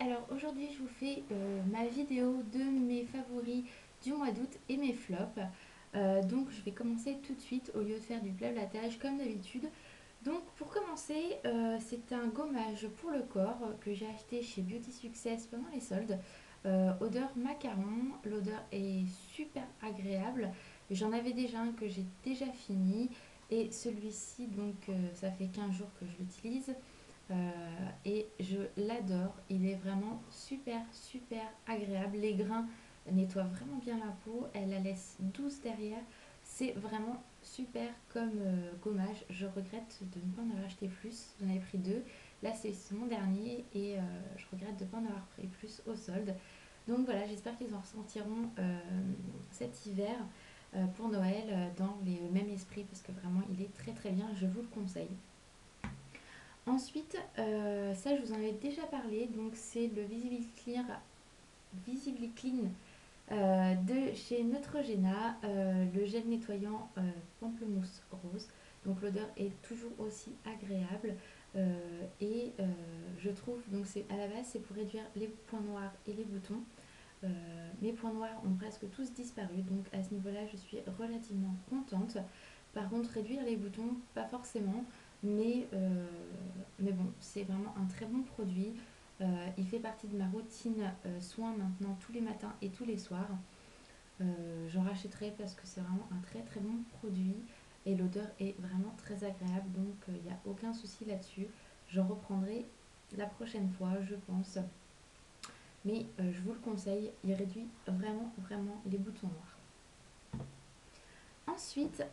alors aujourd'hui je vous fais euh, ma vidéo de mes favoris du mois d'août et mes flops. Euh, donc je vais commencer tout de suite au lieu de faire du blablatage comme d'habitude. Donc pour commencer, euh, c'est un gommage pour le corps que j'ai acheté chez Beauty Success pendant les soldes. odeur macaron, l'odeur est super agréable. J'en avais déjà un que j'ai déjà fini et celui-ci donc ça fait 15 jours que je l'utilise. Euh, et je l'adore. Il est vraiment super, super agréable. Les grains nettoient vraiment bien la peau. Elle la laisse douce derrière. C'est vraiment super comme euh, gommage. Je regrette de ne pas en avoir acheté plus. J'en avais pris deux. Là, c'est mon dernier et euh, je regrette de ne pas en avoir pris plus au solde. Donc voilà, j'espère qu'ils en ressentiront cet hiver pour Noël dans les mêmes esprits parce que vraiment, il est très très bien. Je vous le conseille. Ensuite, euh, ça je vous en avais déjà parlé, donc c'est le Visibly Clear, Visibly Clean euh, de chez Neutrogena, euh, le gel nettoyant pamplemousse rose. Donc l'odeur est toujours aussi agréable et je trouve, donc c'est à la base c'est pour réduire les points noirs et les boutons. mes points noirs ont presque tous disparu, donc à ce niveau-là je suis relativement contente. Par contre réduire les boutons, pas forcément. Mais, euh, mais bon, c'est vraiment un très bon produit. Euh, il fait partie de ma routine euh, soins maintenant tous les matins et tous les soirs. J'en rachèterai parce que c'est vraiment un très très bon produit et l'odeur est vraiment très agréable donc il n'y a aucun souci là-dessus. J'en reprendrai la prochaine fois, je pense. Mais je vous le conseille, il réduit vraiment vraiment les boutons noirs. Ensuite,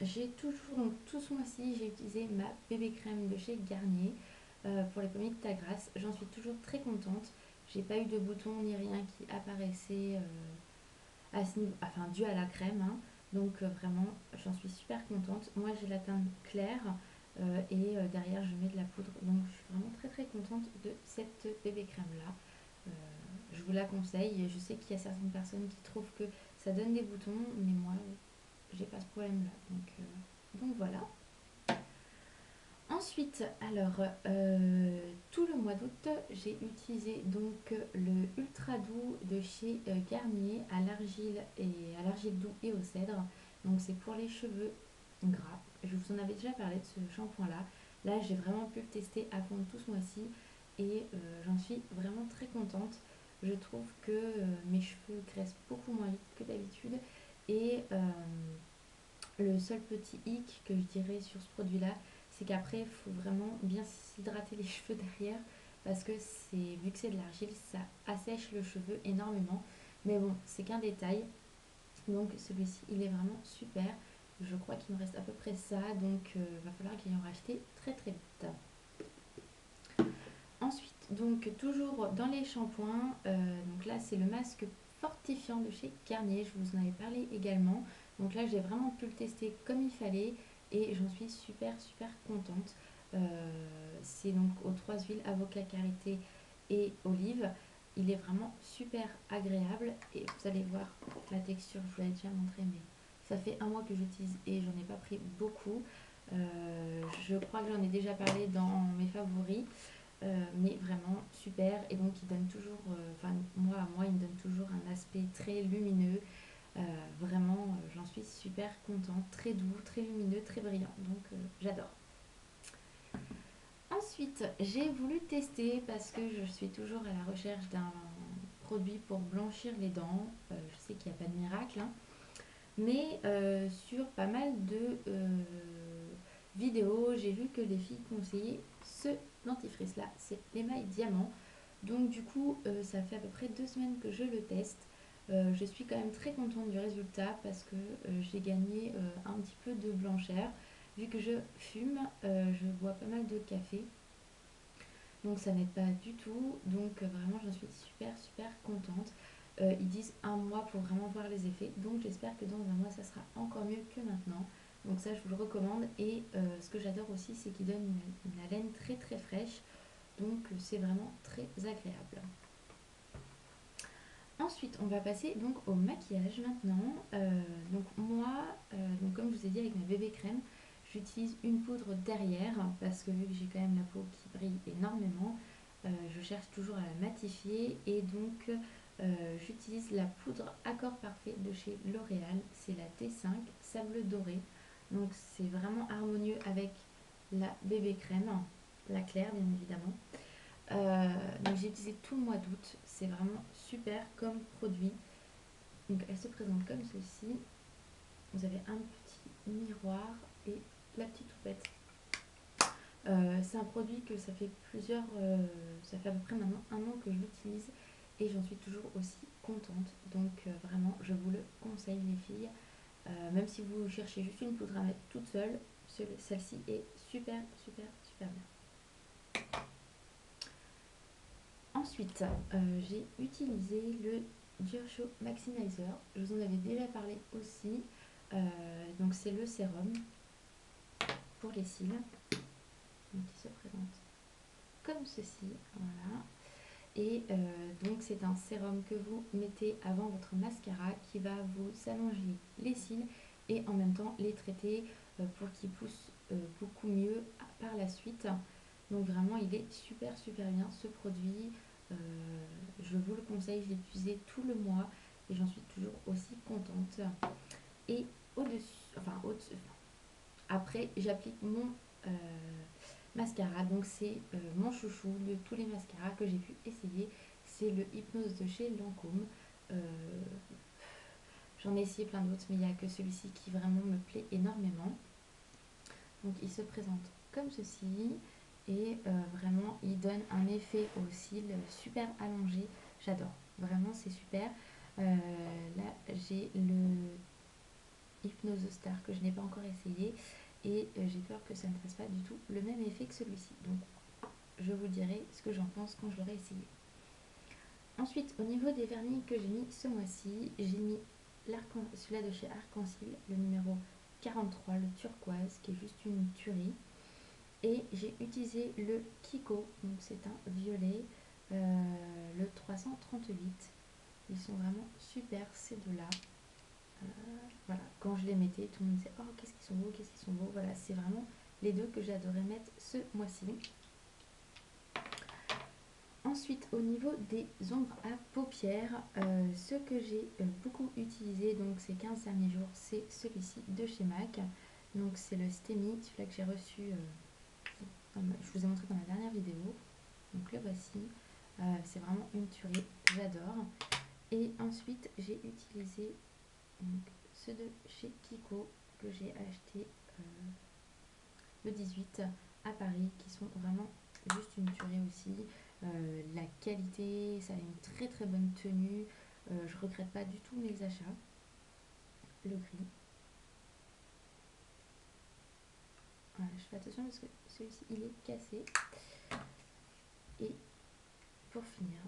j'ai toujours, donc tout ce mois-ci, j'ai utilisé ma bébé crème de chez Garnier euh, pour les pommettes de ta grâce. J'en suis toujours très contente. J'ai pas eu de boutons ni rien qui apparaissait euh, à ce niveau, enfin dû à la crème. Hein. Donc euh, vraiment, j'en suis super contente. Moi, j'ai la teinte claire et derrière, je mets de la poudre. Donc je suis vraiment très très contente de cette bébé crème là. je vous la conseille. Je sais qu'il y a certaines personnes qui trouvent que ça donne des boutons, mais moi, j'ai pas ce problème là. Donc, euh, donc voilà. Ensuite, alors, euh, tout le mois d'août, j'ai utilisé donc le Ultra Doux de chez euh, Garnier à l'argile et à l'argile doux et au cèdre. Donc c'est pour les cheveux gras. Je vous en avais déjà parlé de ce shampoing là. Là, j'ai vraiment pu le tester à fond tout ce mois-ci et j'en suis vraiment très contente. Je trouve que mes cheveux graissent beaucoup moins vite que d'habitude et euh, le seul petit hic que je dirais sur ce produit-là, c'est qu'après, il faut vraiment bien s'hydrater les cheveux derrière parce que c'est vu que c'est de l'argile, ça assèche le cheveu énormément. Mais bon, c'est qu'un détail. Donc celui-ci, il est vraiment super. Je crois qu'il me reste à peu près ça, donc il euh, va falloir qu'il y en rachète très très vite. Ensuite, donc toujours dans les shampoings, euh, donc là c'est le masque fortifiant de chez Garnier, je vous en avais parlé également. Donc là, j'ai vraiment pu le tester comme il fallait et j'en suis super, super contente. Euh, c'est donc aux trois huiles, avocat, karité et olive. Il est vraiment super agréable et vous allez voir la texture, je vous l'ai déjà montré, mais ça fait un mois que j'utilise et j'en ai pas pris beaucoup. Euh, je crois que j'en ai déjà parlé dans mes favoris. Euh, mais vraiment super. Et donc il donne toujours, euh, enfin moi à moi il me donne toujours un aspect très lumineux, euh, vraiment j'en suis super contente, très doux, très lumineux, très brillant, donc j'adore. Ensuite j'ai voulu tester parce que je suis toujours à la recherche d'un produit pour blanchir les dents, je sais qu'il n'y a pas de miracle, hein. mais sur pas mal de vidéos j'ai vu que les filles conseillaient ce dentifrice là, c'est l'émail diamant. Donc du coup, euh, ça fait à peu près deux semaines que je le teste. Euh, je suis quand même très contente du résultat parce que euh, j'ai gagné un petit peu de blancheur. Vu que je fume, je bois pas mal de café. Donc ça n'aide pas du tout. Donc vraiment, j'en suis super super contente. ils disent un mois pour vraiment voir les effets. Donc j'espère que dans un mois, ça sera encore mieux que maintenant. Donc ça, je vous le recommande. Et euh, ce que j'adore aussi, c'est qu'il donne une, haleine très très fraîche. Donc c'est vraiment très agréable. Ensuite, on va passer donc au maquillage maintenant. Euh, donc moi, euh, donc comme je vous ai dit avec ma bébé crème, j'utilise une poudre derrière parce que vu que j'ai quand même la peau qui brille énormément, je cherche toujours à la matifier et donc j'utilise la poudre Accord Parfait de chez L'Oréal. C'est la T5 Sable Doré. Donc c'est vraiment harmonieux avec la bébé crème, la claire bien évidemment. donc j'ai utilisé tout le mois d'août. C'est vraiment super comme produit. Donc elle se présente comme ceci. Vous avez un petit miroir et la petite toupette. Euh, c'est un produit que ça fait plusieurs, euh, ça fait à peu près maintenant un an que je l'utilise et j'en suis toujours aussi contente. Donc euh, vraiment, je vous le conseille les filles. Même si vous cherchez juste une poudre à mettre toute seule, celle-ci est super, super, super bien. Ensuite, j'ai utilisé le Show Maximizer. Je vous en avais déjà parlé aussi. donc c'est le sérum pour les cils qui se présente comme ceci. Voilà. Et euh, donc c'est un sérum que vous mettez avant votre mascara qui va vous allonger les cils et en même temps les traiter euh, pour qu'ils poussent euh, beaucoup mieux par la suite. Donc vraiment il est super super bien ce produit. je vous le conseille, je l'ai utilisé tout le mois et j'en suis toujours aussi contente. Et au-dessus, enfin au-dessus, après j'applique mon mascara. Donc c'est euh, mon chouchou de tous les mascaras que j'ai pu essayer. C'est le Hypnose de chez Lancôme. Euh, j'en ai essayé plein d'autres, mais il n'y a que celui-ci qui vraiment me plaît énormément. Donc il se présente comme ceci. Et euh, vraiment, il donne un effet aux cils super allongé. J'adore. Vraiment, c'est super. là, j'ai le Hypnose Star que je n'ai pas encore essayé et euh, j'ai peur que ça ne fasse pas du tout le même effet que celui-ci. Donc je vous dirai ce que j'en pense quand je l'aurai essayé. Ensuite, au niveau des vernis que j'ai mis ce mois-ci, j'ai mis celui-là de chez Arc-en-Ciel, le numéro 43, le turquoise, qui est juste une tuerie. Et j'ai utilisé le Kiko, donc c'est un violet, euh, le 338. Ils sont vraiment super ces deux-là. Euh, voilà, quand je les mettais, tout le monde disait Oh, qu'est-ce qu'ils sont beaux, qu'est-ce qu'ils sont beaux. Voilà, c'est vraiment les deux que j'adorais mettre ce mois-ci. Ensuite, au niveau des ombres à paupières, euh, ce que j'ai euh, beaucoup utilisé donc ces 15 derniers jours, c'est celui-ci de chez MAC. Donc c'est le Stemi, celui-là que j'ai reçu, je vous ai montré dans la dernière vidéo. Donc le voici. c'est vraiment une tuerie, j'adore. Et ensuite, j'ai utilisé donc ceux de chez Kiko que j'ai acheté euh, le 18 à Paris qui sont vraiment juste une tuerie aussi. Euh, la qualité, ça a une très très bonne tenue. Euh, je regrette pas du tout mes achats. Le gris. Je fais attention parce que celui-ci il est cassé. Et pour finir,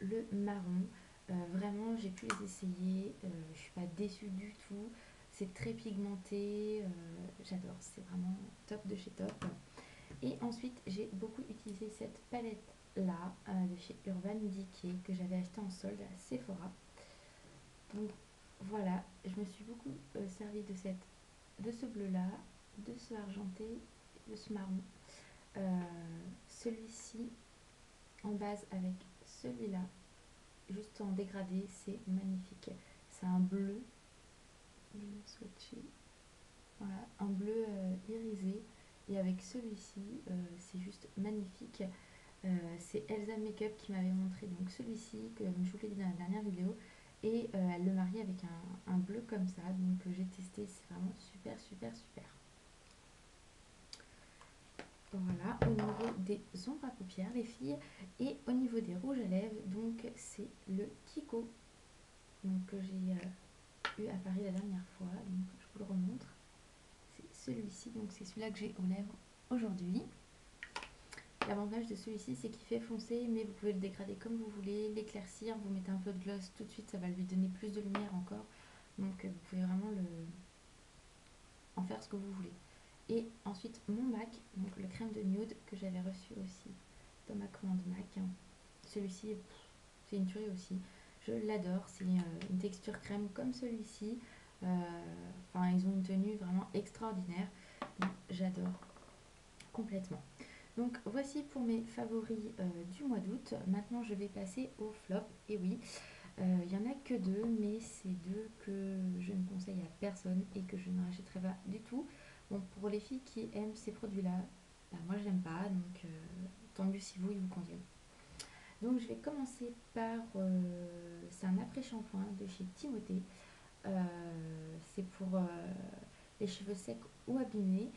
le marron. Euh, vraiment, j'ai pu les essayer. Euh, je suis pas déçue du tout. C'est très pigmenté. Euh, j'adore. C'est vraiment top de chez top. Et ensuite, j'ai beaucoup utilisé cette palette là de chez Urban Decay que j'avais acheté en solde à Sephora. Donc voilà, je me suis beaucoup servi de cette de ce bleu là, de ce argenté, de ce marron. Celui-ci en base avec celui-là juste en dégradé, c'est magnifique. C'est un bleu, voilà, un bleu euh, irisé. Et avec celui-ci, euh, c'est juste magnifique. Euh, c'est Elsa Makeup qui m'avait montré donc celui-ci, que je vous l'ai dit dans la dernière vidéo. Et elle le marie avec un, un bleu comme ça. Donc j'ai testé, c'est vraiment super, super, super. Voilà, au niveau des ombres à paupières, les filles. Et au niveau des rouges à lèvres, donc c'est le Kiko que j'ai euh, eu à Paris la dernière fois. Donc je vous le remontre. C'est celui-ci, donc c'est celui-là que j'ai aux lèvres aujourd'hui. L'avantage de celui-ci, c'est qu'il fait foncer, mais vous pouvez le dégrader comme vous voulez, l'éclaircir, vous mettez un peu de gloss tout de suite, ça va lui donner plus de lumière encore. Donc vous pouvez vraiment en faire ce que vous voulez. Et ensuite mon MAC, donc le crème de nude que j'avais reçu aussi dans ma commande MAC. Celui-ci, c'est une tuerie aussi. Je l'adore, c'est euh, une texture crème comme celui-ci. Euh, enfin, ils ont une tenue vraiment extraordinaire. J'adore complètement. Donc voici pour mes favoris euh, du mois d'août. Maintenant je vais passer au flop. Et oui, il n'y en a que deux, mais c'est deux que je ne conseille à personne et que je ne rachèterai pas du tout. Bon, pour les filles qui aiment ces produits-là, bah, moi j'aime pas, donc euh, tant mieux si vous, ils vous conviennent. Donc je vais commencer par, c'est un après-shampoing de chez Timothée. c'est pour les cheveux secs ou abîmés.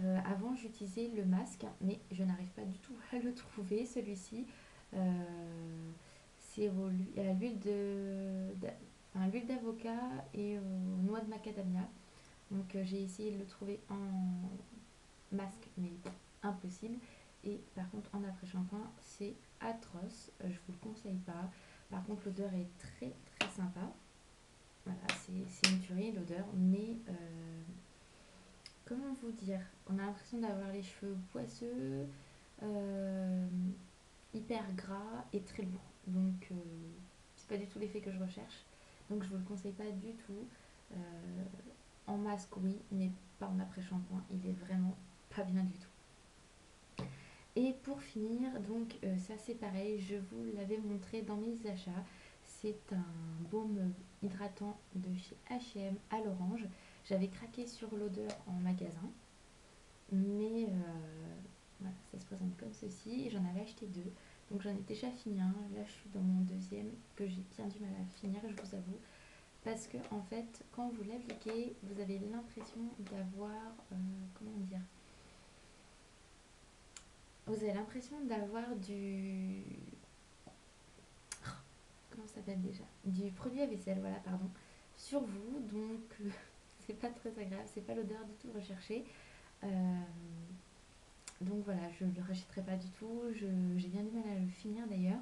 Euh, avant, j'utilisais le masque, mais je n'arrive pas du tout à le trouver, celui-ci. Euh, c'est à l'huile de, l'huile d'avocat et aux noix de macadamia. Donc euh, j'ai essayé de le trouver en masque, mais impossible. Et par contre, en après-shampoing, c'est atroce. je vous le conseille pas. Par contre, l'odeur est très très sympa. Voilà, c'est une tuerie l'odeur, mais comment vous dire? On a l'impression d'avoir les cheveux poisseux, euh, hyper gras et très lourds. Donc, euh, c'est pas du tout l'effet que je recherche. Donc, je vous le conseille pas du tout. Euh, en masque, oui, mais pas en après-shampoing. Il est vraiment pas bien du tout. Et pour finir, donc ça c'est pareil, je vous l'avais montré dans mes achats. C'est un baume hydratant de chez H&M à l'orange. J'avais craqué sur l'odeur en magasin, mais euh, voilà, ça se présente comme ceci. J'en avais acheté deux, donc j'en ai déjà fini un. Là, je suis dans mon deuxième que j'ai bien du mal à finir, je vous avoue. Parce que en fait, quand vous l'appliquez, vous avez l'impression d'avoir, euh, comment dire, vous avez l'impression d'avoir du, comment ça s'appelle déjà, du produit à vaisselle, voilà, pardon, sur vous. Donc c'est pas très agréable, c'est pas l'odeur du tout recherchée. Euh, donc voilà, je ne le rachèterai pas du tout. J'ai bien du mal à le finir d'ailleurs.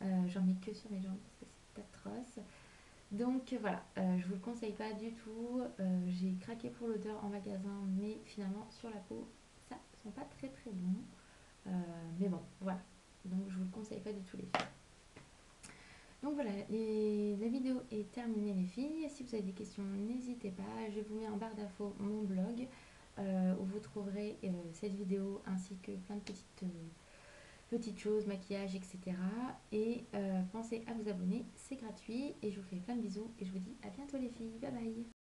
Euh, j'en mets que sur mes jambes parce que c'est atroce. Donc voilà, euh, je vous le conseille pas du tout. J'ai craqué pour l'odeur en magasin, mais finalement sur la peau, ça sent pas très très bon. mais bon, voilà. Donc je vous le conseille pas du tout les filles. Donc voilà, la vidéo est terminée les filles. Si vous avez des questions, n'hésitez pas. Je vous mets en barre d'infos mon blog euh, où vous trouverez euh, cette vidéo ainsi que plein de petites, euh, petites choses, maquillage, etc. Et pensez à vous abonner, c'est gratuit. Et je vous fais plein de bisous et je vous dis à bientôt les filles. Bye bye